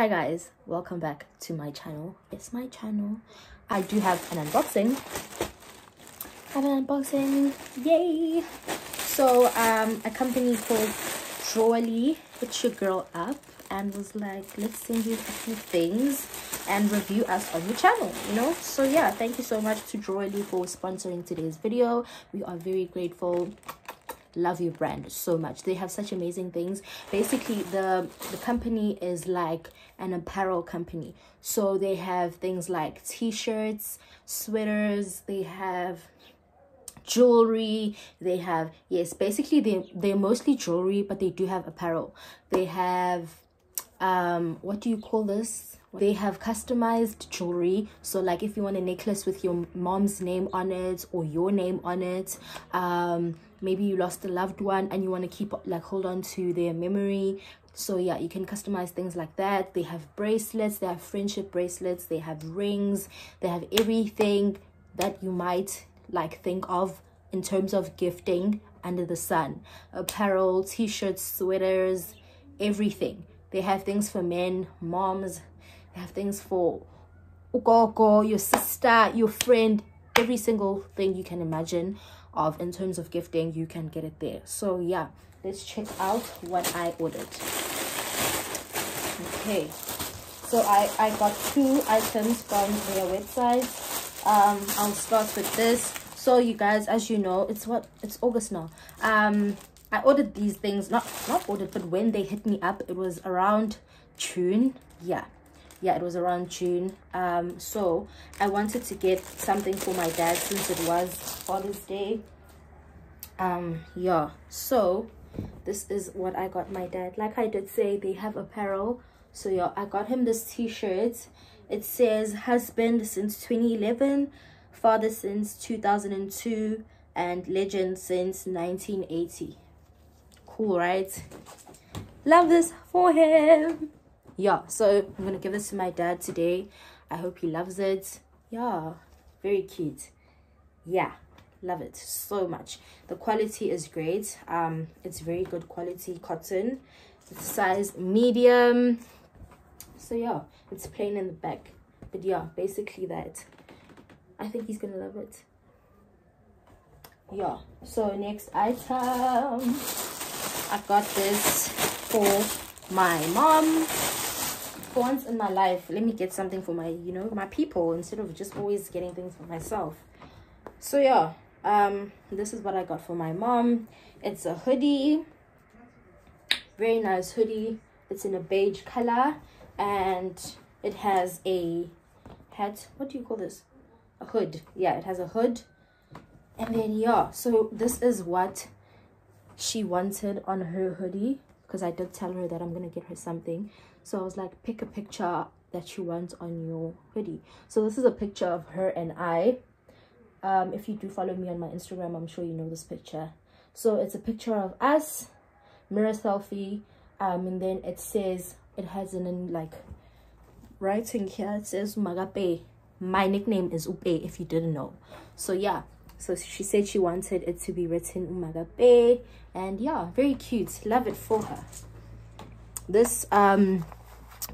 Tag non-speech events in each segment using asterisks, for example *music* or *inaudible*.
hi guys welcome back to my channel. It's my channel. I do have an unboxing. I have an unboxing. Yay! So um a company called Drawelry hit your girl up and was like let's send you a few things and review us on your channel you know? So yeah thank you so much to Drawelry for sponsoring today's video. We are very grateful love your brand so much. They have such amazing things. Basically the the company is like an apparel company. So they have things like t-shirts sweaters they have jewelry they have yes basically they they're mostly jewelry but they do have apparel. They have um what do you call this? They have customized jewelry. So like if you want a necklace with your mom's name on it or your name on it um maybe you lost a loved one and you want to keep like hold on to their memory. So yeah you can customize things like that. They have bracelets they have friendship bracelets they have rings they have everything that you might like think of in terms of gifting under the sun. Apparel t-shirts sweaters everything. They have things for men moms. They have things for your sister your friend every single thing you can imagine of in terms of gifting you can get it there. So yeah let's check out what i ordered. Okay. So i i got two items from their website. Um i'll start with this. So you guys as you know it's what it's august now. Um i ordered these things not not ordered but when they hit me up it was around june. Yeah yeah it was around june. Um so i wanted to get something for my dad since it was father's day. Um yeah so this is what i got my dad. Like i did say they have apparel. So yeah i got him this t-shirt. It says husband since 2011 father since 2002 and legend since 1980 cool right? Love this for him yeah so i'm gonna give this to my dad today. I hope he loves it. Yeah very cute. Yeah love it so much. The quality is great. Um it's very good quality cotton. It's size medium. So yeah it's plain in the back. But yeah basically that. I think he's gonna love it. Yeah so next item. I got this for my mom once in my life let me get something for my you know my people instead of just always getting things for myself. So yeah um this is what i got for my mom. It's a hoodie very nice hoodie. It's in a beige color and it has a hat. What do you call this? A hood. Yeah it has a hood. And then yeah so this is what she wanted on her hoodie because i did tell her that i'm gonna get her something so i was like pick a picture that you want on your hoodie. So this is a picture of her and i. Um if you do follow me on my instagram i'm sure you know this picture. So it's a picture of us mirror selfie um and then it says it has an like writing here it says magape. My nickname is upe if you didn't know. So yeah so she said she wanted it to be written umagape and yeah very cute. Love it for her this um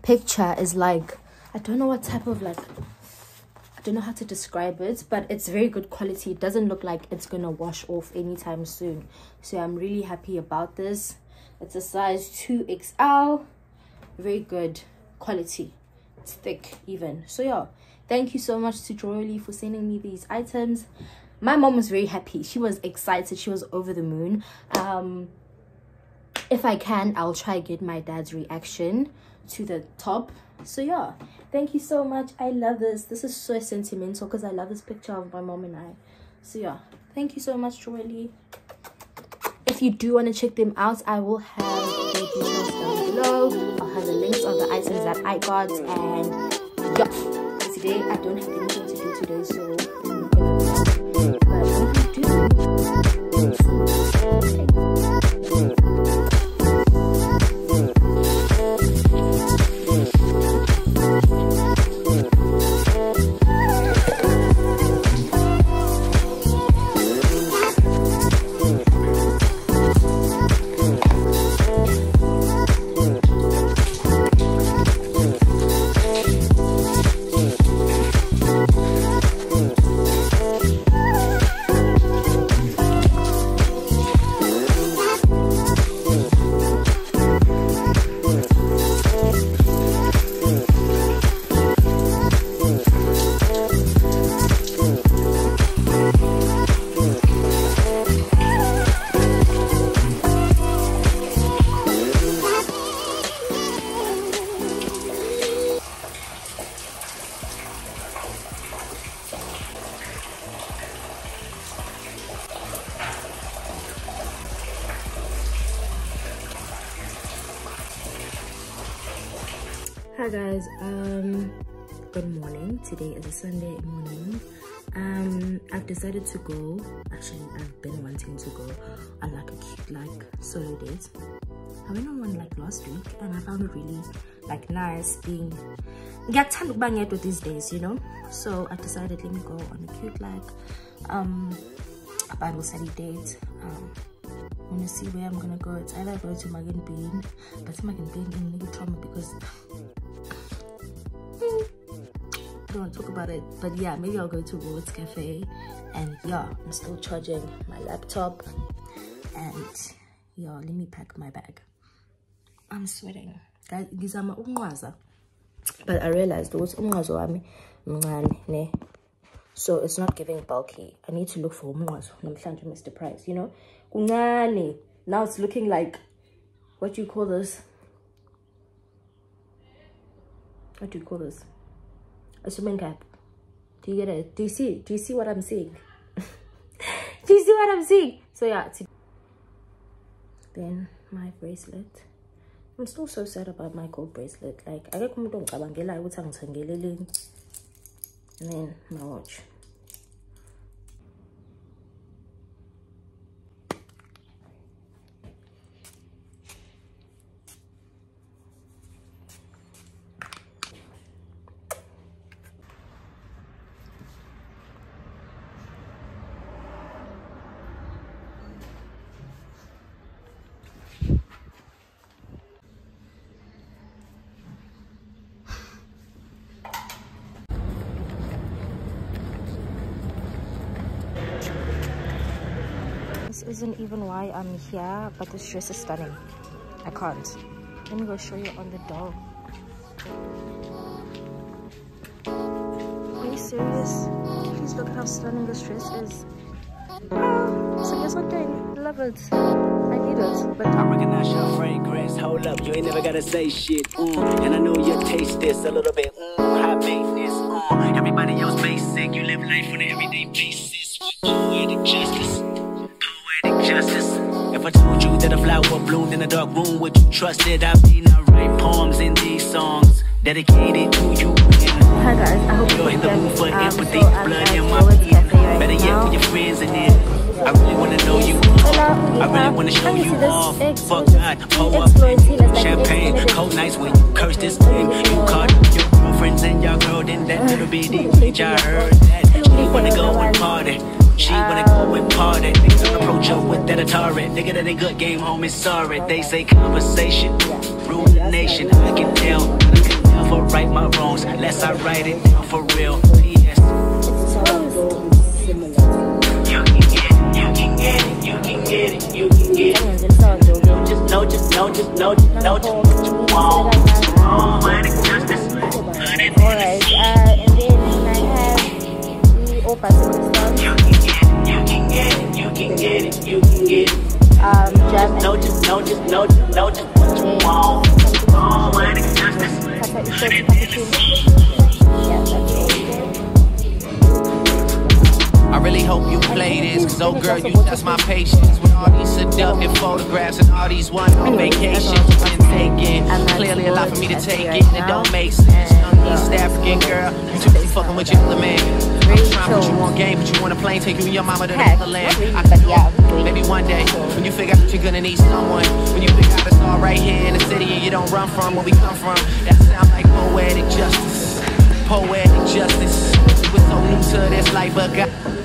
picture is like i don't know what type of like i don't know how to describe it but it's very good quality. It doesn't look like it's gonna wash off anytime soon. So i'm really happy about this. It's a size 2xl very good quality. It's thick even. So yeah. Thank you so much to Drawelry for sending me these items. My mom was very happy. She was excited. She was over the moon. Um if i can i'll try get my dad's reaction to the top. So yeah. Thank you so much. I love this. This is so sentimental because i love this picture of my mom and i. So yeah. Thank you so much Drawelry if you do want to check them out i will have the details down below. I'll have the links of the items that i got and yeah today i don't have anything to do today so hi guys. Um good morning. Today is a sunday morning. Um i've decided to go. Actually i've been wanting to go. On like a cute like solo date i went on one like last week and i found it really like nice being ngiyakuthanda ukuba ngedwa these days you know? So i decided let me go on a cute like um a bible study date. Um I'm gonna see where I'm gonna go. It's either I go to Mugg & Bean, but Mugg & Bean in little trauma because I don't want to talk about it. But yeah, maybe I'll go to World's Cafe and yeah, I'm still charging my laptop and yeah, let me pack my bag. I'm sweating. Guys, ngizama unqwaza. But I realized unqwazo wami mncane ne. So it's not giving bulky. I need to look for namhlanje Mr. Price, you know? Kuncane. Now it's looking like what do you call this? What do you call this? A swimming cap. Do you get it? Do you see? Do you see what I'm seeing? *laughs* do you see what I'm seeing? So yeah. Then my bracelet. I'm still so sad about my gold bracelet. Like I get umuntu ngicabangela ukuthi angithengele and then my watch. This isn't even why I'm here, but this dress is stunning. I can't. Let me go show you on the doll. Are you serious? Please look at how stunning this dress is. Ah, so guess day? Love it. I need it. But I recognize your fragrance. Hold up, you ain't never gotta say shit. Mm. And I know you taste this a little bit. Mm. High maintenance. Mm. Everybody else basic. You live life on an everyday basis. I that a flower bloomed in a dark room, would you trust it? I mean, I write poems in these songs dedicated to you. Hi guys, I hope You're you in the mood for um, empathy, so I'm blood in my. Right Better yet, with your friends in it. I really wanna know you. I really wanna show you you see this off. Fuck God, pull up. Explorating is like Champagne, cold nights when you curse this thing. You caught your girlfriends and your girl in that little bitty *laughs* beach. I heard that she wanna go and party. She wanna go and party. Niggas approach her with that Atari. Nigga, that ain't good game, homie. Sorry. They say conversation, rule the nation. I can tell. I can never right my wrongs unless I write it down for real. Clearly a lot for me to take it, and it don't make sense. Young East African girl, you too busy fucking with your man. I'm trying to put you on game, but you want a plane, take you and your mama to the motherland. I can yeah, hope, maybe one day, when you figure out you're gonna need someone, when you figure out it's all right here in the city and you don't run from where we come from, that sounds like poetic justice. Poetic justice. We're so new to this life, but God.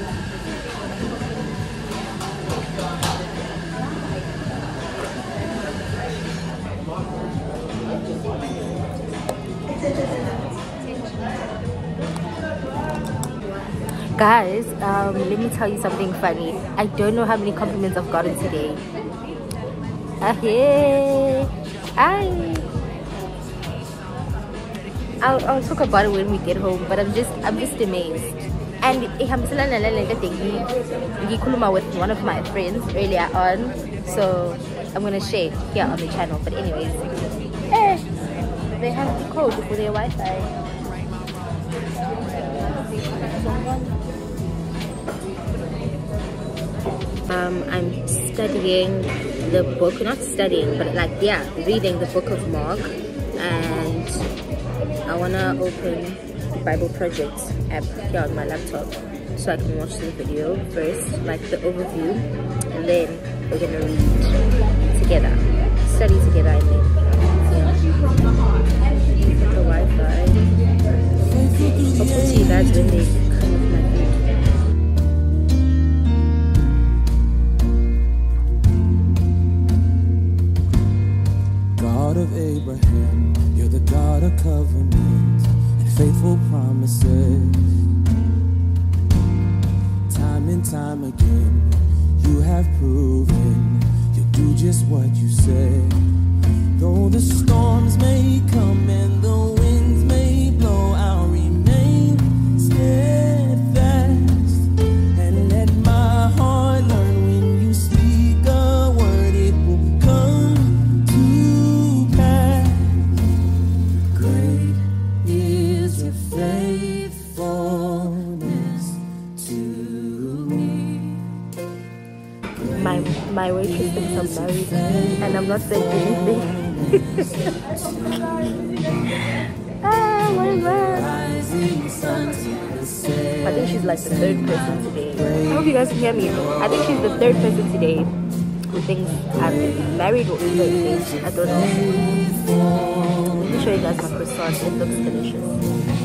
Guys, um, let me tell you something funny. I don't know how many compliments I've gotten today. Ah, hey. Hi. I'll, I'll talk about it when we get home, but I'm just I'm just amazed. And ngi- ngikhuluma with one of my friends earlier on, so I'm gonna share here on the channel. But anyways, eh, they have the code for their Wi-Fi. Um, I'm studying the book, not studying, but like, yeah, reading the book of Mark. And I wanna open the Bible Project app here on my laptop so I can watch the video first, like the overview, and then we're gonna read together, study together. I mean, yeah. the Wi-Fi. To you guys when they Abraham, you're the God of covenant and faithful promises. Time and time again, you have proven you'll do just what you said. Though the storms may come and and I'm not saying anything. *laughs* ah, the set. I think she's like the third person today. I hope you guys can hear me. I think she's the third person today who thinks I'm married or engaged. I don't know. Let me show you guys my croissant. It looks delicious.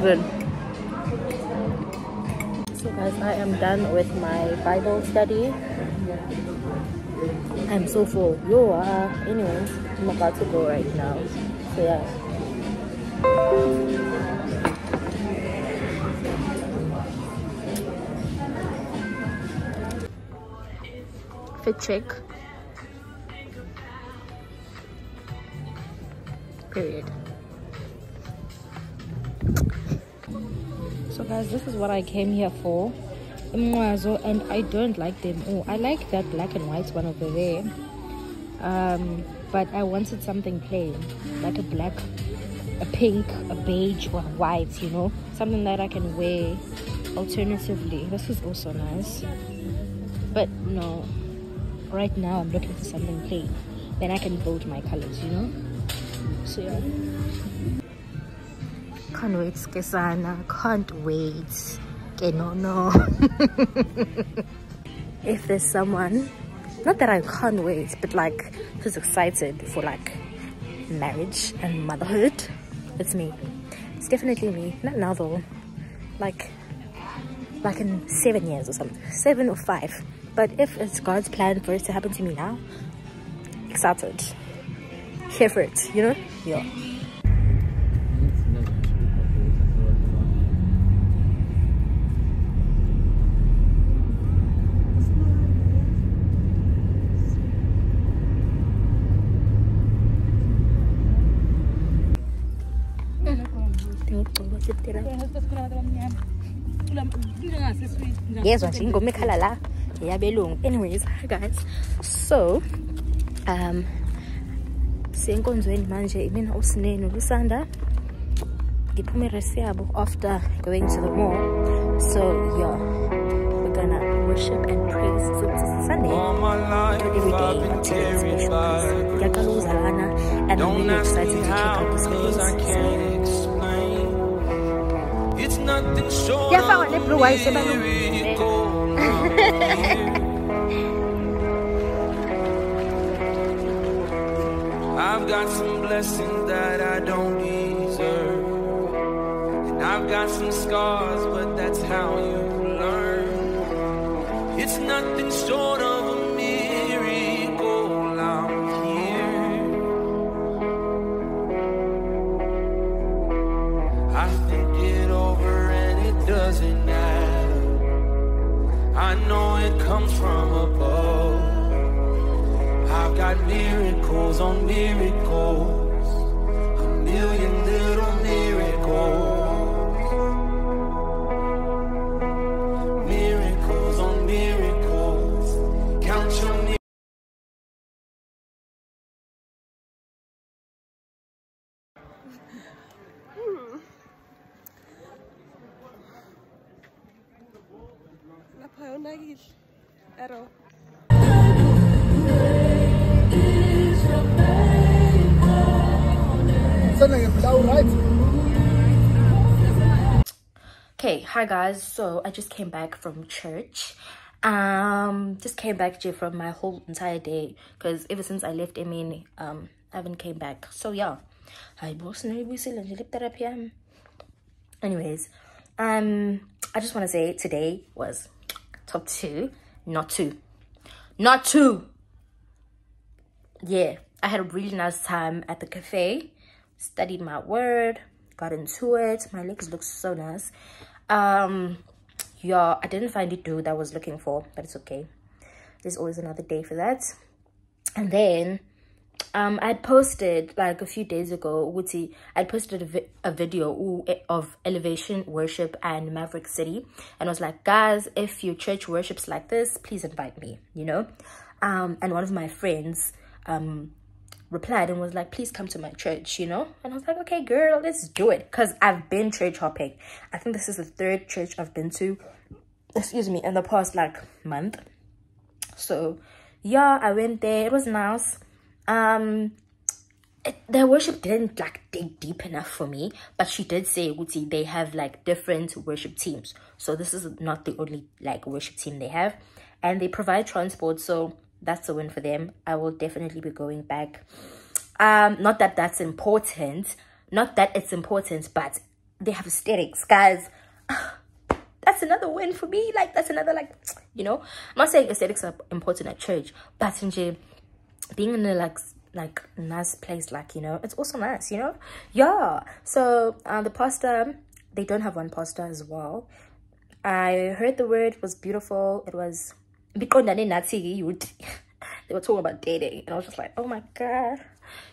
So guys, I am done with my Bible study. I'm so full. Yo, uh, anyways, I'm about to go right now. So yeah. Fit check. Period. This is what I came here for. And I don't like them. Oh, I like that black and white one over there. Um, but I wanted something plain, like a black, a pink, a beige, or white. You know, something that I can wear. Alternatively, this is also nice. But no, right now I'm looking for something plain. Then I can build my colors. You know. So yeah. Can't wait, Kesana. Can't wait. Okay, no, no. *laughs* if there's someone, not that I can't wait, but like who's excited for like marriage and motherhood, it's me. It's definitely me. Not now though. Like like in seven years or something seven or five but if it's god's plan for it to happen to me now excited here for it you know yeah yezwa nje ingoma la. Eyabelungu anyways guys. So um siyenkonzweni manje imina usine nolusanda ngiphume rest yabo after going to the mall. So yeah we're gonna worship and praise so sunday every day I've been but today is carried special ngiyaqala ukuzalana and i'm really excited to check how, out this place. I've got some blessings that I don't deserve. And I've got some scars, but that's how you learn. It's nothing short of I know it comes from above. I've got miracles on miracles, a million okay hi guys. So i just came back from church. Um just came back from my whole entire day because ever since i left i mean um i haven't came back. So yeah. Hi boss. Anyways um i just want to say today was top two not two not two. Yeah i had a really nice time at the cafe studied my word got into it. My legs look so nice um yeah i didn't find it dude i was looking for but it's okay. There's always another day for that. And then um i posted like a few days ago Wuti, i posted a, vi- a video of elevation worship and maverick city. And I was like guys if your church worships like this please invite me you know? Um and one of my friends um replied and was like please come to my church you know? And i was like okay girl let's do it. Because i've been church hopping. I think this is the third church i've been to excuse me in the past like month. So yeah i went there. It was nice. Um it, their worship didn't like dig deep enough for me but she did say Uti, they have like different worship teams. So this is not the only like worship team they have. And they provide transport so that's a win for them. I will definitely be going back. Um not that that's important not that it's important but they have aesthetics guys. *sighs* That's another win for me. Like that's another like *tsk* you know i'm not saying aesthetics are important at church but in J- being in a like like nice place like you know it's also nice you know? Yeah. So uh, the pasta they don't have one pasta as well. I heard the word was beautiful. It was biqondane nathi youth they were talking about dating and i was just like oh my god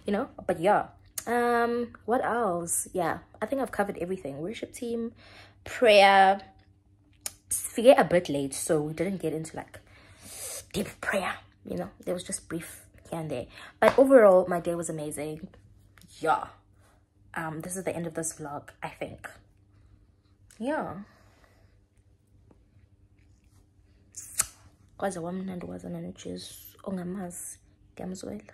you know? But yeah. Um what else? Yeah i think i've covered everything. Worship team prayer. Forget a bit late so we didn't get into like deep prayer you know? There was just brief here and there. But overall my day was amazing. Yeah. Um this is the end of this vlog i think. Yeah kwaza kwamnandi kwazana nojesu ongamazi. Ngiyamzwela.